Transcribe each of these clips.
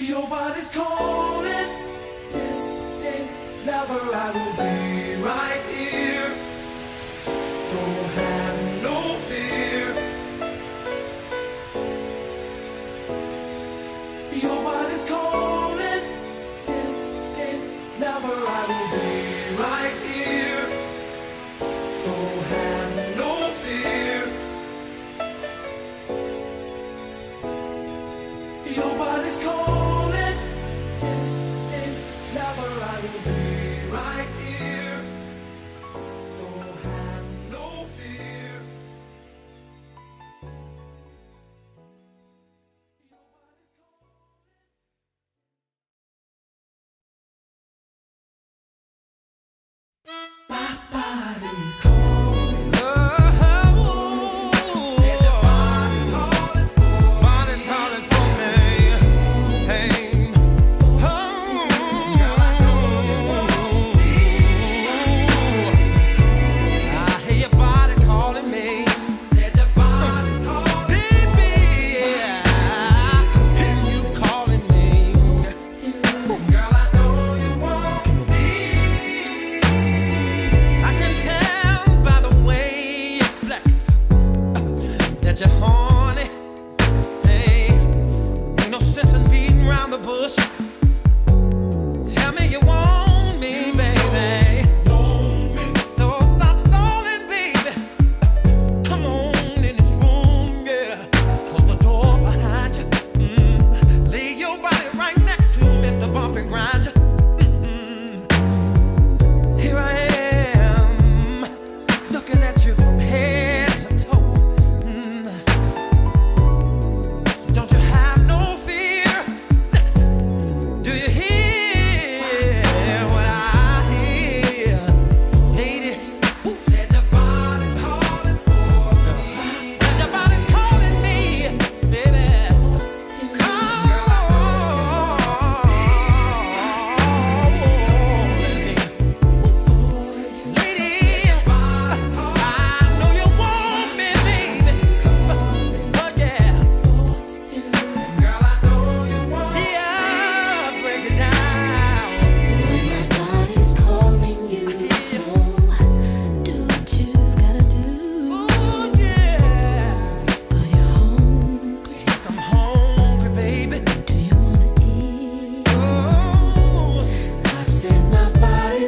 Your body's calling. Distant lover, I will be right here. So have no fear. Your body's calling. Distant lover, I will be right here. So have no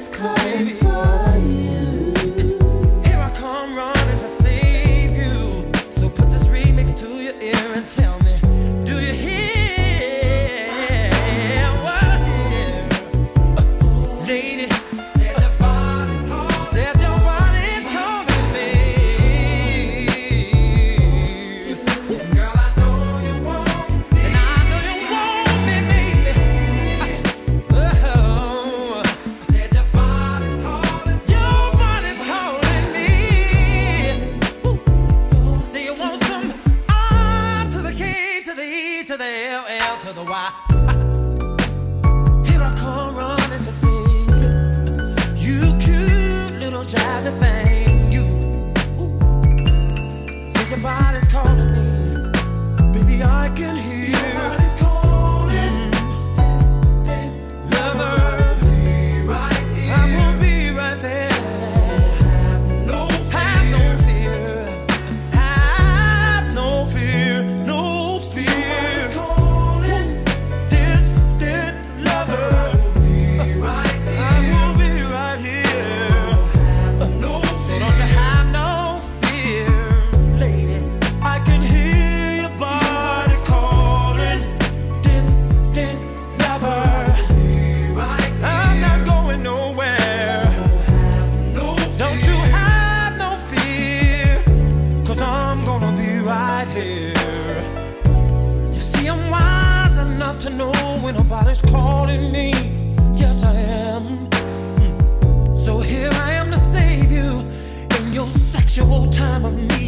is calling tries to find sexual time of need.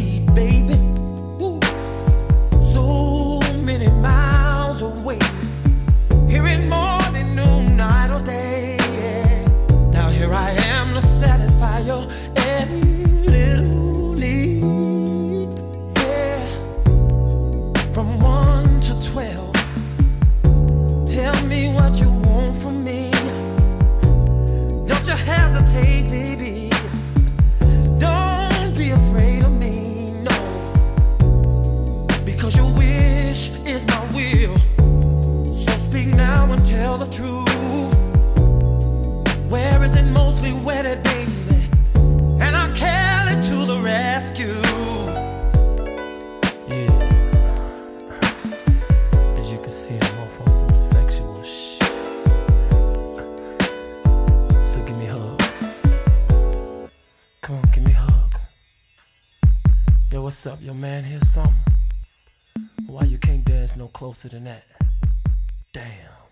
the truth. Where is it mostly wedded, baby? And I carry to the rescue. Yeah. As you can see, I'm off on some sexual shit. So give me a hug. Come on, give me a hug. Yo, what's up? your man, here's something. Why you can't dance no closer than that? Damn.